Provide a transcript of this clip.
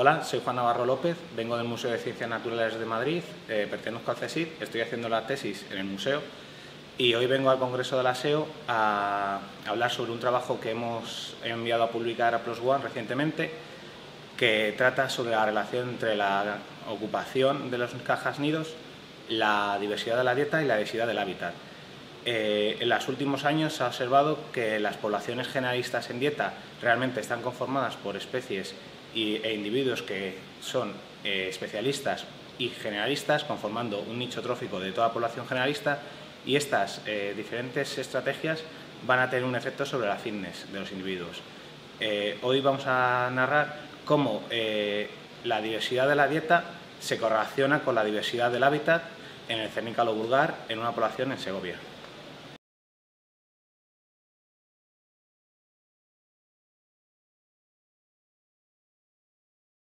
Hola, soy Juan Navarro López, vengo del Museo de Ciencias Naturales de Madrid, eh, pertenezco al CSIC, estoy haciendo la tesis en el museo y hoy vengo al Congreso de la SEO a hablar sobre un trabajo que hemos enviado a publicar a Plus One recientemente que trata sobre la relación entre la ocupación de las cajas nidos, la diversidad de la dieta y la diversidad del hábitat. Eh, en los últimos años se ha observado que las poblaciones generalistas en dieta realmente están conformadas por especies e individuos que son eh, especialistas y generalistas, conformando un nicho trófico de toda la población generalista, y estas eh, diferentes estrategias van a tener un efecto sobre la fitness de los individuos. Eh, hoy vamos a narrar cómo la diversidad de la dieta se correlaciona con la diversidad del hábitat en el cernícalo vulgar en una población en Segovia.